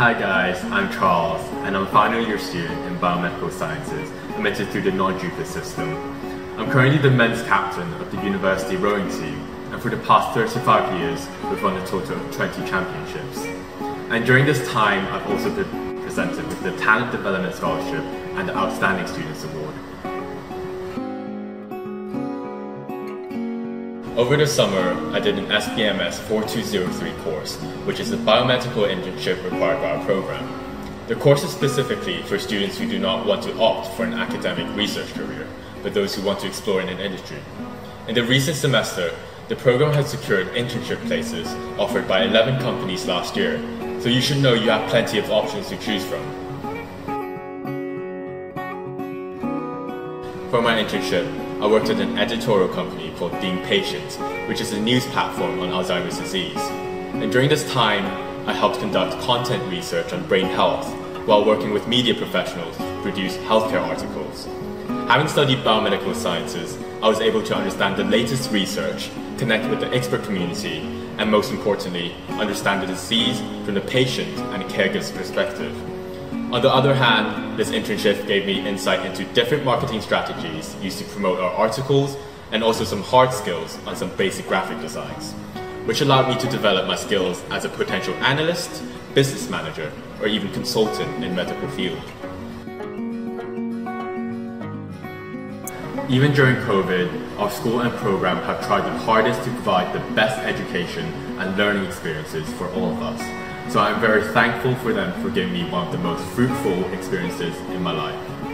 Hi guys, I'm Charles, and I'm a final year student in biomedical sciences, admitted through the non-JUPAS system. I'm currently the men's captain of the university rowing team, and for the past 35 years, we've won a total of 20 championships. And during this time, I've also been presented with the Talent Development Scholarship and the Outstanding Students Award. Over the summer, I did an SBMS 4203 course, which is a biomedical internship required by our program. The course is specifically for students who do not want to opt for an academic research career, but those who want to explore in an industry. In the recent semester, the program has secured internship places offered by 11 companies last year, so you should know you have plenty of options to choose from. For my internship, I worked at an editorial company called Being Patient, which is a news platform on Alzheimer's disease. And during this time, I helped conduct content research on brain health while working with media professionals to produce healthcare articles. Having studied biomedical sciences, I was able to understand the latest research, connect with the expert community, and most importantly, understand the disease from the patient and caregiver's perspective. On the other hand, this internship gave me insight into different marketing strategies used to promote our articles and also some hard skills on some basic graphic designs, which allowed me to develop my skills as a potential analyst, business manager, or even consultant in medical field. Even during COVID, our school and program have tried the hardest to provide the best education and learning experiences for all of us. So I'm very thankful for them for giving me one of the most fruitful experiences in my life.